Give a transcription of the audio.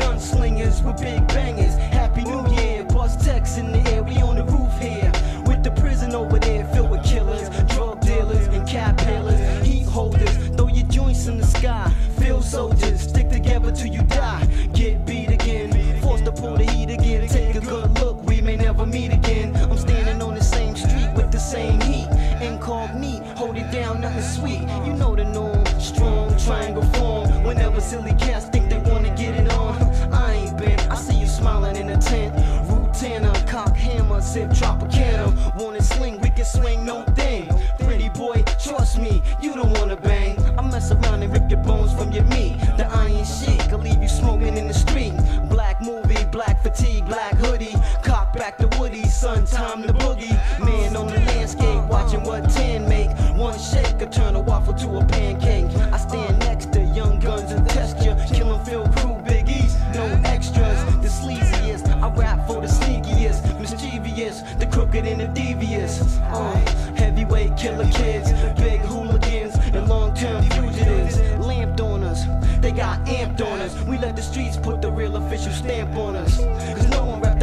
gunslingers with big bangers. Happy New Year, bust text in the air, we on the roof here. With the prison over there filled with killers, drug dealers, and cap peelers, heat holders. Throw your joints in the sky, Feild soldiers, stick together till you die. Get beat again, forced to pull the heat again. Take a good look, we may never meet again. I'm standing on the same street with the same heat. Incognito, hold it down, nothing sweet. You know the norm, strong triangle form. Whenever silly cats sip Tropicana. Wanna sling, we can swing, no thing. Pretty boy, trust me, you don't wanna bang. I mess around and rip your bones from your meat. The iron sheet can leave you smoking in the street. Black movie, black fatigue, black hoodie. Cock back the Woody, son, time to boogie. Man on the landscape, watching what 10 make. One shake could turn a waffle to a pancake. Crooked and the devious. Uh, heavyweight killer kids, big hooligans, and long term fugitives. Lamped on us, they got amped on us. We let the streets put the real official stamp on us. Cause no one rep